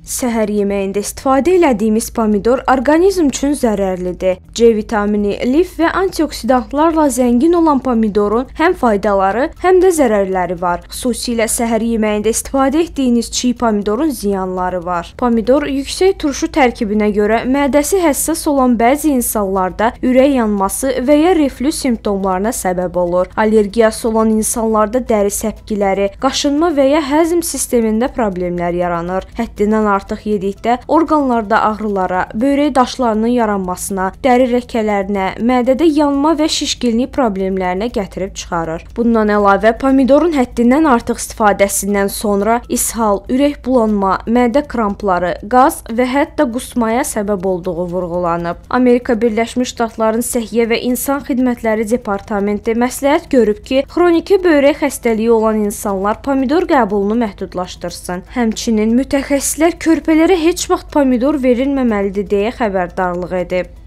Səhər yeməyində istifadə etdiyimiz pomidor orqanizm üçün zərərlidir. C vitamini, lif və antioksidantlarla zəngin olan pomidorun həm faydaları, həm də zərərləri var. Xüsusilə səhər yeməyində istifadə etdiyiniz çiy pomidorun ziyanları var. Pomidor yüksək turşu tərkibinə görə mədəsi həssas olan bəzi insanlarda ürək yanması və ya reflüks simptomlarına səbəb olur. Allergiyası olan insanlarda dəri səpgiləri, qaşınma və ya həzm sistemində problemlər yaranır. Həddindən artıq yedikdə orqanlarda ağrılara, böyrək daşlarının yaranmasına, dəri ləkələrinə, mədədə yanma və şişkinlik problemlərinə gətirib çıxarır. Bundan əlavə, pomidorun həddindən artıq istifadəsindən sonra ishal, ürək bulanma, mədə krampları, qaz və hətta qusmaya səbəb olduğu vurğulanıb. Amerika Birləşmiş Ştatlarının Səhiyyə və İnsan Xidmətləri Departamenti məsləhət görüb ki, xroniki böyrək xəstəliyi olan insanlar pomidor qəbulunu məhdudlaşdırsın. Həmçinin mütəxəssislər körpələrə heç vaxt pomidor verilməməlidir deyə xəbərdarlıq edib.